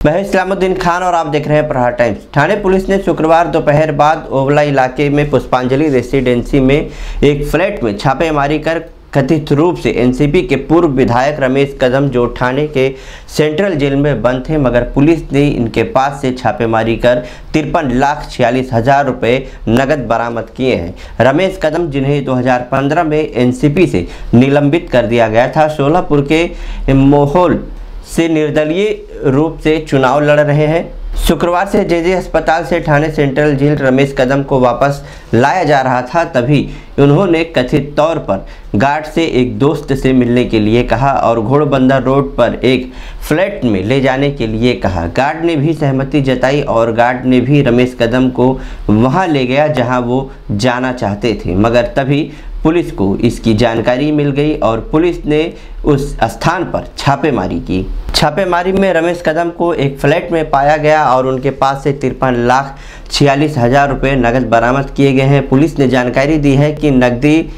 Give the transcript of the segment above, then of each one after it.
मैं इस्लामुद्दीन खान और आप देख रहे हैं प्रहार टाइम्स। थाने पुलिस ने शुक्रवार दोपहर बाद ओवला इलाके में पुष्पांजलि रेसिडेंसी में एक फ्लैट में छापेमारी कर कथित रूप से एनसीपी के पूर्व विधायक रमेश कदम जो थाने के सेंट्रल जेल में बंद थे, मगर पुलिस ने इनके पास से छापेमारी कर तिरपन लाख छियालीस हज़ार रुपये नकद बरामद किए हैं। रमेश कदम, जिन्हें 2015 में एनसीपी से निलंबित कर दिया गया था, सोलापुर के मोहोल से निर्दलीय रूप से चुनाव लड़ रहे हैं। शुक्रवार से जे अस्पताल से ठाणे सेंट्रल जेल रमेश कदम को वापस लाया जा रहा था, तभी उन्होंने कथित तौर पर गार्ड से एक दोस्त से मिलने के लिए कहा और घोड़बंदा रोड पर एक फ्लैट में ले जाने के लिए कहा। गार्ड ने भी सहमति जताई और गार्ड ने भी रमेश कदम को वहाँ ले गया जहाँ वो जाना चाहते थे। मगर तभी पुलिस को इसकी जानकारी मिल गई और पुलिस ने उस स्थान पर छापेमारी की। छापेमारी में रमेश कदम को एक फ्लैट में पाया गया और उनके पास से तिरपन लाख छियालीस हज़ार रुपये नकद बरामद किए गए हैं। पुलिस ने जानकारी दी है कि नकदी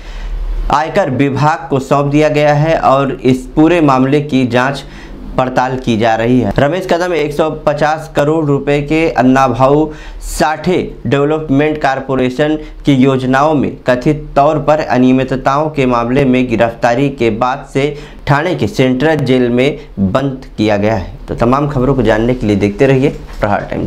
आयकर विभाग को सौंप दिया गया है और इस पूरे मामले की जाँच पड़ताल की जा रही है। रमेश कदम 150 करोड़ रुपए के अन्ना भाऊ साठे डेवलपमेंट कारपोरेशन की योजनाओं में कथित तौर पर अनियमितताओं के मामले में गिरफ्तारी के बाद से थाने के सेंट्रल जेल में बंद किया गया है। तो तमाम खबरों को जानने के लिए देखते रहिए प्रहार टाइम